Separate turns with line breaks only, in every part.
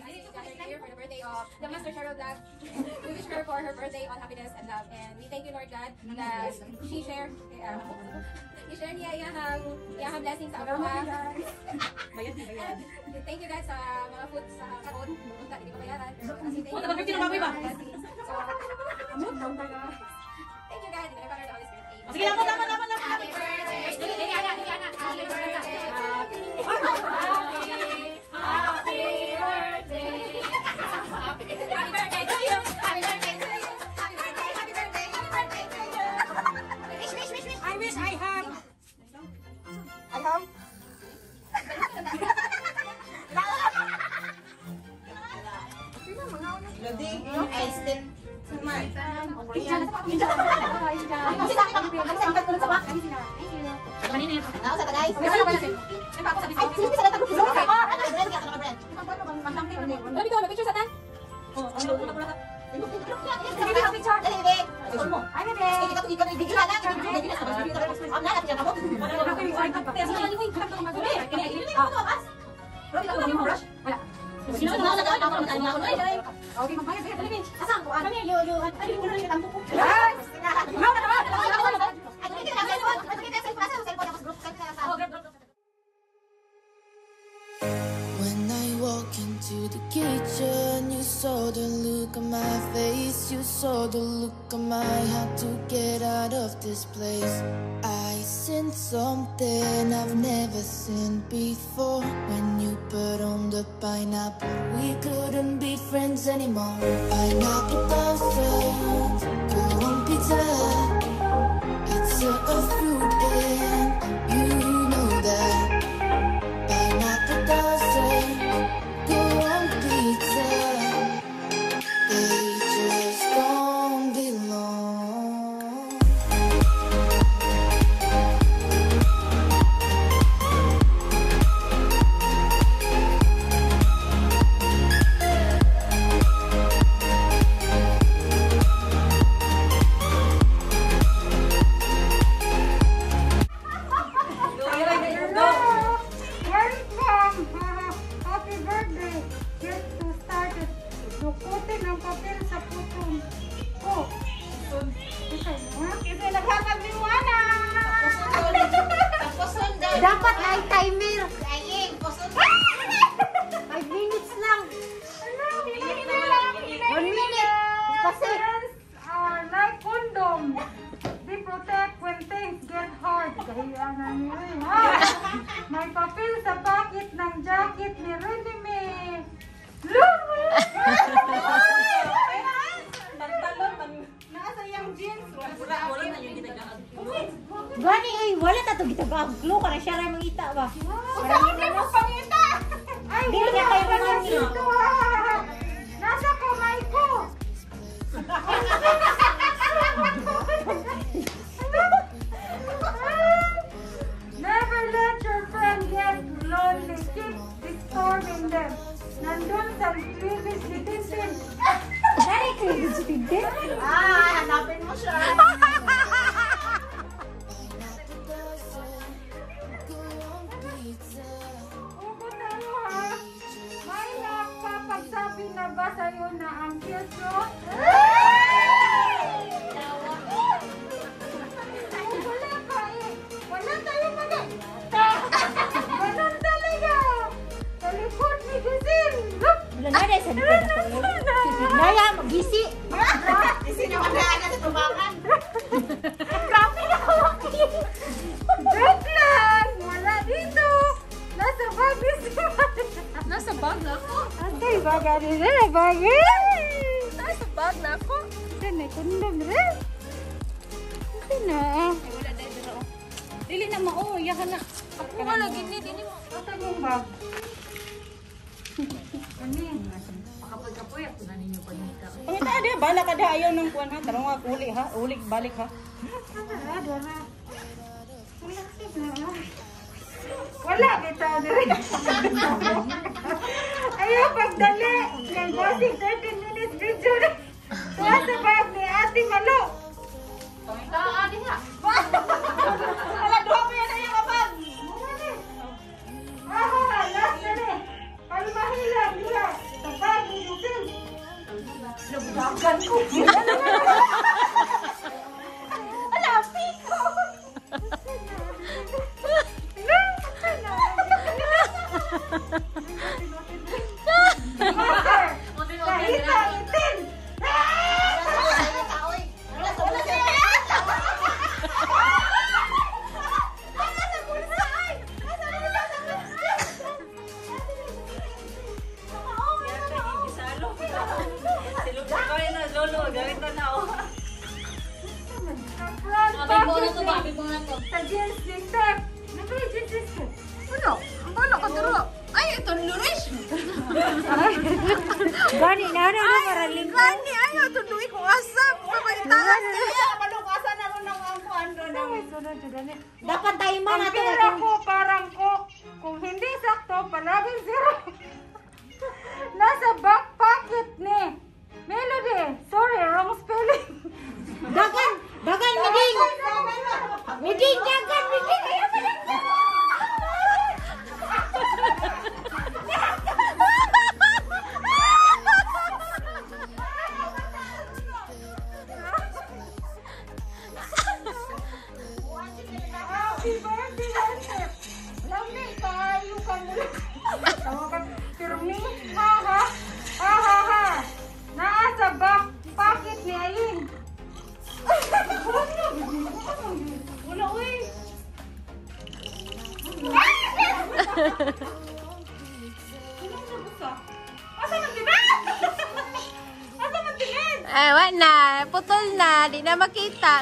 for this year for the birthday oh, the Master Cheryl Black. we wish her for her birthday on happiness and love. And we thank you, Lord God, that she shared, uh, she shared niya iyahang, iyahang blessing sa Abuha. thank you guys sa mga food sa karon. Munta, hindi ko bayaran. Kasi thank
you. Ano Munta, ano ano
ba? Thank you guys. Hindi ko bayaran.
Sige, laman,
laman, laman.
Loading, I still. Sumay. Kanina yun.
Nausa ta guys. Ay, sino sa natag ko? Ano brand ka? Ano brand?
Dami ko, sa tan.
Ang.
Ang sa ako ang ako ay.
Okay, magbayad. Sige, dali.
Asan ko? Ano ni yo yo? Ay, mo na kita mo. Ay, no
You saw the look on my heart to get out of this place. I seen something I've never seen before. When you put on the pineapple, we couldn't be friends anymore. Pineapple perfect, go on pizza. It's a fruit
Dapat ay timer. Aying, kusog. 5 minutes lang. One minute. Kasi
are like condom. They protect when things get hard. Kaya na ha? May papel sa bakit ng jacket ni Rene
to gitagag. Glo ka na siya ra mangita ba.
Saan ka magpangita? Ay, wala
kayo
ka na
mamangit.
Joke lang. Wala dito. Nasa bag ni
Nasa bag na ako.
Ate, baga rin rin. Baga.
Nasa bag na ako.
Ate, may kundog rin. Ate na.
Wala dahil dito.
Dili na mo, yahan na.
Ako nga lagi ni, dini mo.
Ate mong bag.
Pangita ada, bala ka da, ayaw ng kuwan ha. Tarong nga, uli ha. Uli, balik ha.
Wala, rin. Ayaw, pagdali. Yung bossing 13 minutes video rin. Tuwa sa bag ni Ate Malo.
Pangita, adi nga.
Gani na na na para lingkod. Gani ayo tunduy ko asap. Pamantaran niya.
Malukasan ako ng ang kuan doon.
Sunod jud ani.
Dapat tayo man
Ang
ato.
pira ko parang ko. Kung hindi sakto, palaging zero. Nasa back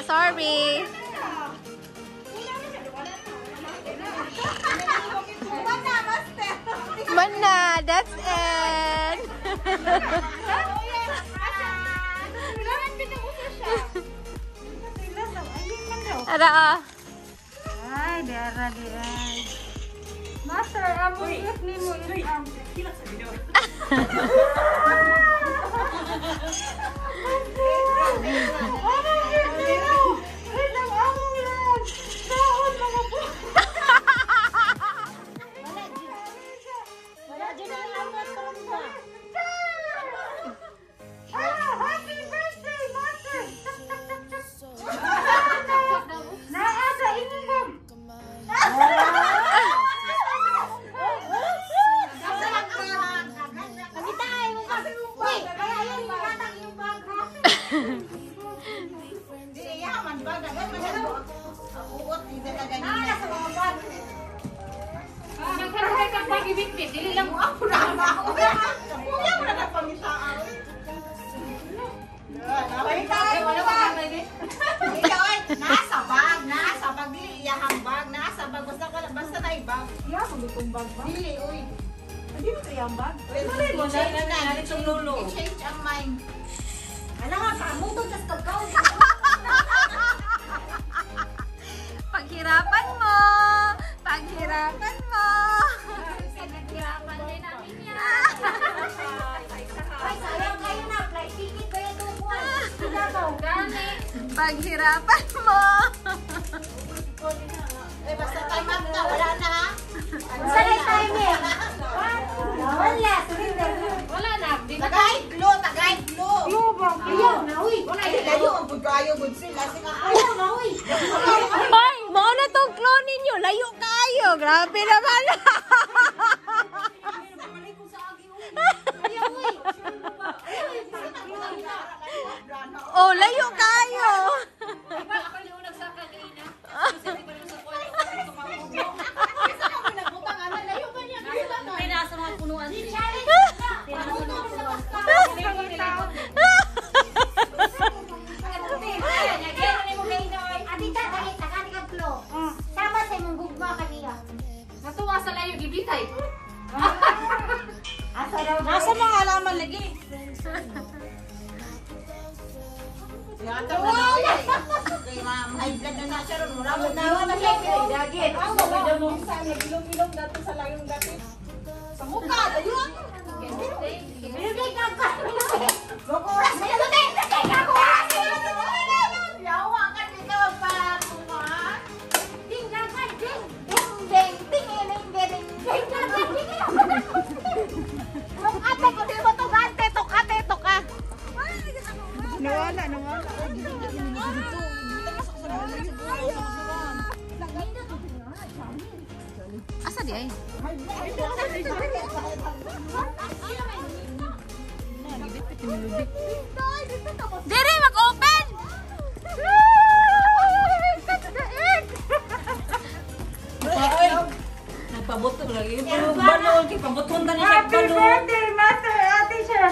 makita. Sorry. Mana, that's it. Ada ah.
Ay, dara di ay. Master, amo it ni mo it am. Amo
bag ha.
Di yaman ba dagan man ako. Uot di talaga
Ah, nasa mga bag.
Nagkaroon ka pag ibitbit, dili lang mo ako
Wala mo na nagpamitaan. Wala ba? Ikaw ay nasa bag, nasa bag, dili iyahang bag, nasa bag, basta basta na ibag.
Yeah, magutong bag ba?
Dili, uy.
Hindi mo kaya ang bag?
Pwede mo na na na. I-change ang mind.
Ano nga, pamutong sa pagkaon.
Paghirapan mo. Paghirapan mo.
Ay, sayang kayo na. Flight ticket ba yung tukuan? Sila ba?
Paghirapan mo.
Eh, basta time up na, wala na ha.
Sa na time eh. Wala,
na.
Tagay glow, tagay?
Ayaw na, uy.
Ay, layo ang pagkayo, good sila. Sige,
Ayaw na, uy.
Hoy, mao na tong clone ninyo. Layo kayo. Grabe naman.
Sa
layo gibitay.
Nasa mga alaman lagi. Yata na na. Kay ma'am, high blood na na siya ron. Mura mo na.
Nawa na siya. Dagit.
Ang gawin mo sa ilong-ilong dati sa layong dati. Sa mukha, ayun.
Binigay ka ka.
Asa di ay? Dere mag-open. That's the end.
Nagpabutong lagi. Balon, ipabuton na niya sa
Happy
balon.
birthday, Master Ate siya.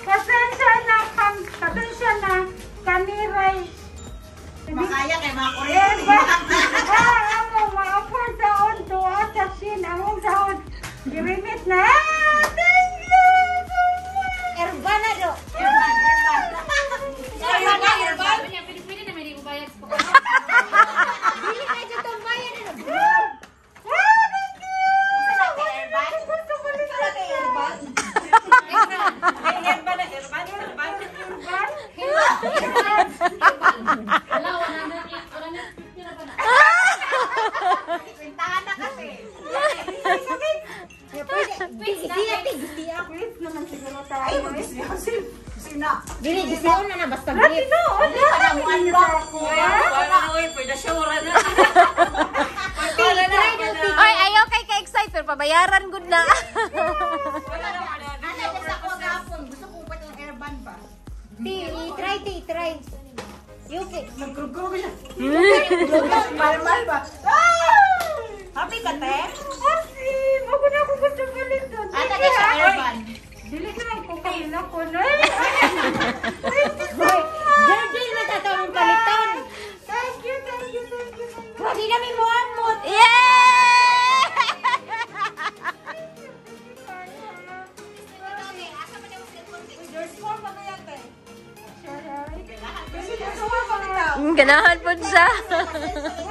Pasensya na, kam, pasensya na, kaniray.
Makaya kay mga
Eh,
Korean
natin ang sahod. Girimit na!
Bayaran
good na.
Ano
sa ako gapon? Gusto ko pa itong hairband ba?
Ti, try, ti, try. Yuki.
Nagkrog-krog yan. Mahal-mahal ba? Happy ka, te?
Happy! Bago na ako gusto balik doon.
Ata ka sa hairband.
Dili ka lang ko kayo na
ko, no? 是哈哈